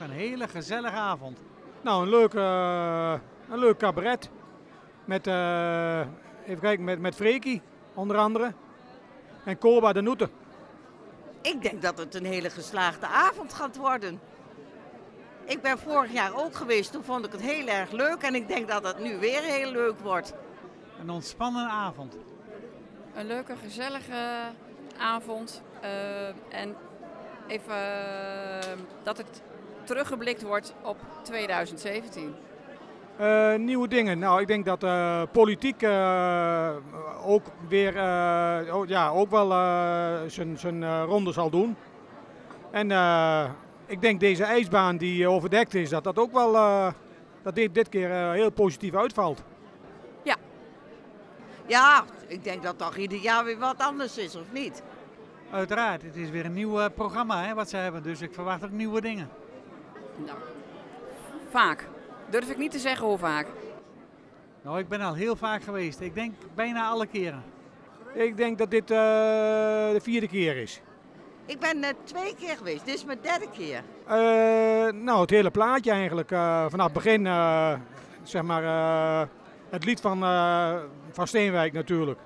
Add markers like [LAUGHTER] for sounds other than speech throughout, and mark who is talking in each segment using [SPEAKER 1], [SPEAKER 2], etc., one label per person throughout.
[SPEAKER 1] een hele gezellige avond.
[SPEAKER 2] Nou, een leuk, eh, een leuk cabaret. Met, eh, even kijken, met, met Freekie, onder andere. En Koba de Noeten.
[SPEAKER 3] Ik denk dat het een hele geslaagde avond gaat worden. Ik ben vorig jaar ook geweest, toen vond ik het heel erg leuk. En ik denk dat het nu weer heel leuk wordt.
[SPEAKER 1] Een ontspannende avond.
[SPEAKER 4] Een leuke, gezellige avond. Eh, en even dat het teruggeblikt wordt op 2017.
[SPEAKER 2] Eh, nieuwe dingen. Nou, ik denk dat eh, politiek eh, ook weer eh, oh, ja, ook wel eh, zijn zijn eh, ronde zal doen. En eh, ik denk deze ijsbaan die overdekt is, dat dat ook wel eh, dat dit, dit keer heel positief uitvalt.
[SPEAKER 3] Ja, ik denk dat toch ieder jaar weer wat anders is, of niet?
[SPEAKER 1] Uiteraard, het is weer een nieuw eh, programma hè, wat ze hebben, dus ik verwacht ook nieuwe dingen.
[SPEAKER 4] Nou, vaak. Durf ik niet te zeggen hoe vaak.
[SPEAKER 1] Nou, ik ben al heel vaak geweest. Ik denk bijna alle keren.
[SPEAKER 2] Ik denk dat dit eh, de vierde keer is.
[SPEAKER 3] Ik ben net twee keer geweest, dit is mijn derde keer.
[SPEAKER 2] Eh, nou, het hele plaatje eigenlijk. eh, vanaf het begin, eh, zeg maar, eh, het lied van, eh, van Steenwijk natuurlijk.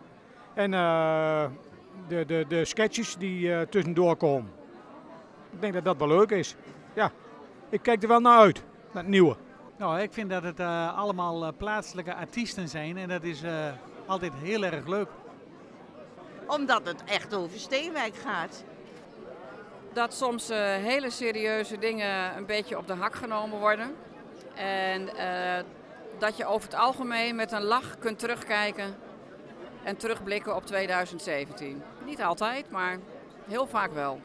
[SPEAKER 2] En eh, de, de, de sketches die eh, tussendoor komen. Ik denk dat dat wel leuk is. Ja, ik kijk er wel naar uit, naar het nieuwe.
[SPEAKER 1] Nou, ik vind dat het eh, allemaal eh, plaatselijke artiesten zijn en dat is eh, altijd heel erg leuk.
[SPEAKER 3] Omdat het echt over Steenwijk gaat.
[SPEAKER 4] Dat soms eh, hele serieuze dingen een beetje op de hak genomen worden. En eh, dat je over het algemeen met een lach kunt terugkijken en terugblikken op 2017. Niet altijd, maar heel vaak wel.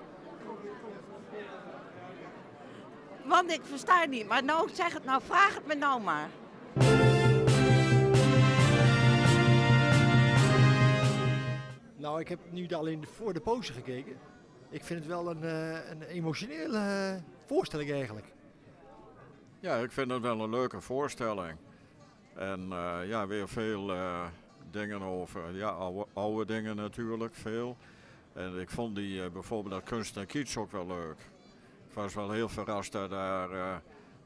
[SPEAKER 3] Ik versta het niet. Maar nou, zeg het nou, vraag het me nou maar.
[SPEAKER 5] Nou, ik heb nu alleen voor de pose gekeken. Ik vind het wel een, eh, een emotionele eh, voorstelling eigenlijk.
[SPEAKER 6] Ja, ik vind het wel een leuke voorstelling. En eh, ja, weer veel eh, dingen over, ja, oude, oude dingen natuurlijk, veel. En ik vond die, eh, bijvoorbeeld dat kunst en kiets ook wel leuk. Ik was wel heel verrast dat daar eh,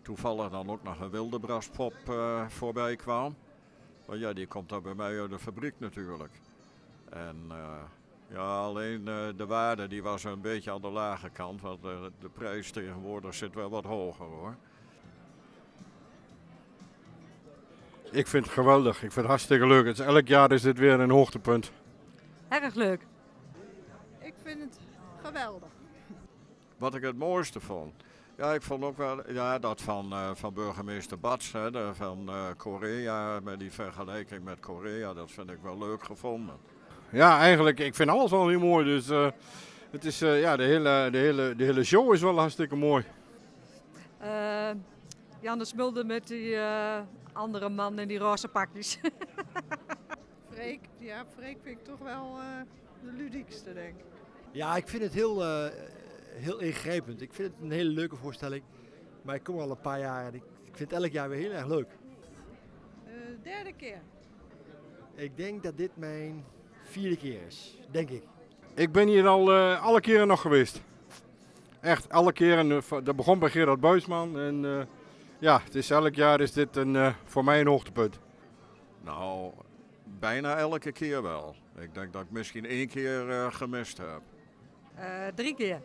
[SPEAKER 6] toevallig dan ook nog een wildebraspop eh voorbij kwam. Want ja, die komt dan bij mij uit de fabriek natuurlijk. En eh, ja, alleen eh, de waarde die was een beetje aan de lage kant, want de prijs tegenwoordig zit wel wat hoger hoor.
[SPEAKER 7] Ik vind het geweldig. Ik vind het hartstikke leuk. Het is, elk jaar is dit weer een hoogtepunt.
[SPEAKER 8] Erg leuk.
[SPEAKER 9] Ik vind het geweldig.
[SPEAKER 6] Wat ik het mooiste vond. Ja, ik vond ook wel ja, dat van, eh, van burgemeester Bats, hè, de- van eh, Korea, met die vergelijking met Korea, dat vind ik wel leuk gevonden.
[SPEAKER 7] Ja, eigenlijk, ik vind alles wel heel mooi. Dus eh, het is, eh, ja, de, hele, de, hele, de hele show is wel hartstikke mooi.
[SPEAKER 8] Eh, Jan de Smulde met die eh, andere man in die roze pakjes. [LAUGHS]
[SPEAKER 9] Freek, ja, Freek vind ik toch wel eh, de ludiekste, denk ik.
[SPEAKER 5] Ja, ik vind het heel, eh, heel ingrijpend. Ik vind het een hele leuke voorstelling. Maar ik kom al een paar jaar en ik, ik vind het elk jaar weer heel erg leuk.
[SPEAKER 9] Eh, derde keer.
[SPEAKER 5] Ik denk dat dit mijn vierde keer is, denk ik.
[SPEAKER 7] Ik ben hier al eh, alle keren nog geweest. Echt, alle keren. eh, Dat begon bij Gerard Buisman. En eh, ja, het is, elk jaar is dit een, eh, voor mij een hoogtepunt.
[SPEAKER 6] Nou, bijna elke keer wel. Ik denk dat ik misschien één keer eh, gemist heb.
[SPEAKER 8] Eh, drie keer.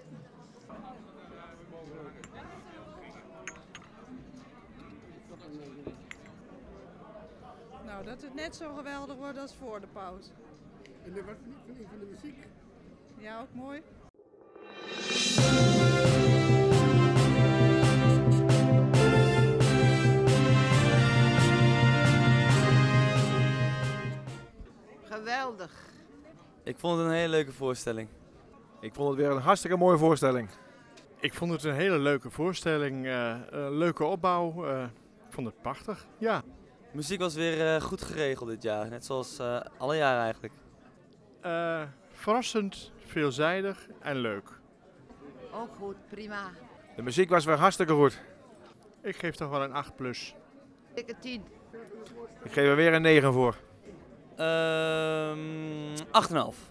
[SPEAKER 9] Nou, dat het net zo geweldig wordt als voor de pauze.
[SPEAKER 10] En wat vind je van de muziek?
[SPEAKER 9] Ja, ook mooi.
[SPEAKER 3] Geweldig.
[SPEAKER 11] Ik vond het een hele leuke voorstelling.
[SPEAKER 12] Ik vond het weer een hartstikke mooie voorstelling.
[SPEAKER 13] Ik vond het een hele leuke voorstelling, eh, een leuke opbouw. eh, ik vond het prachtig, ja.
[SPEAKER 11] De muziek was weer eh, goed geregeld dit jaar, net zoals eh, alle jaren eigenlijk.
[SPEAKER 13] Eh, verrassend, veelzijdig en leuk.
[SPEAKER 3] Ook goed, prima.
[SPEAKER 12] De muziek was weer hartstikke goed.
[SPEAKER 13] Ik geef toch wel een 8 plus.
[SPEAKER 3] Dikke 10.
[SPEAKER 12] Ik geef er weer een 9 voor.
[SPEAKER 11] Ehm 8,5.